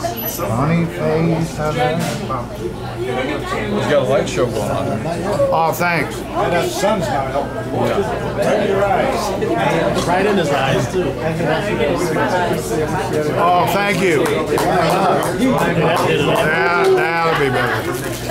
Boniface. He's got a light show going on. Oh, thanks. And that sun's not helping. Yeah. Right in your eyes. Right in his eyes, too. Oh, thank you. That, that'll be better.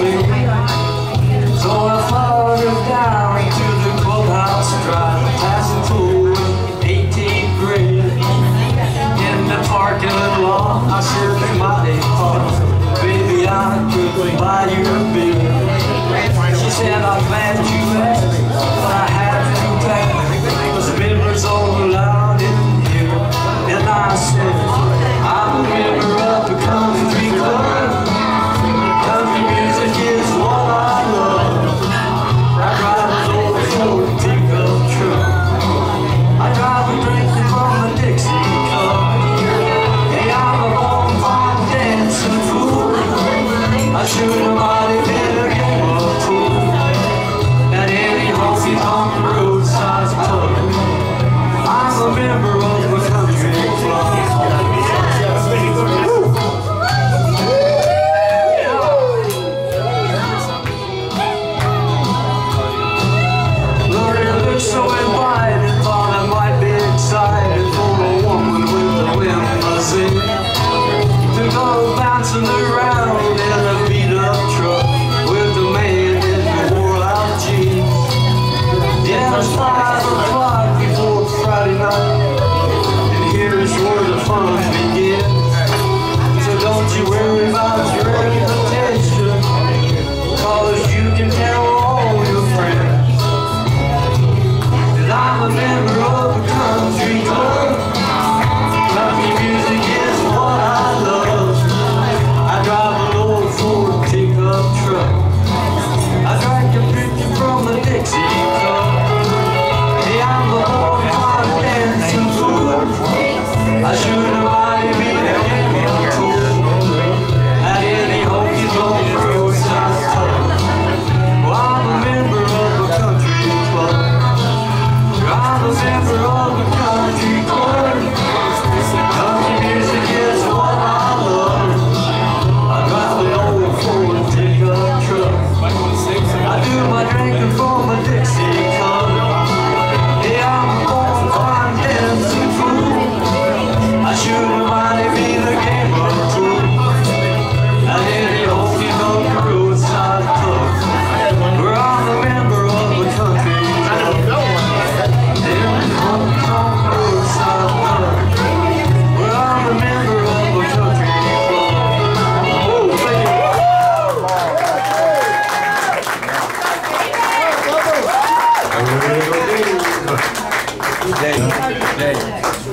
me So I followed her down to the clubhouse drive Past the pool in In the parking lot I said my heart Baby I could buy you a beer. She said I'm glad you asked.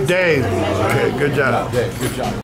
Dave. Okay, good job. Dave, good job.